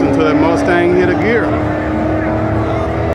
until that Mustang hit a gear.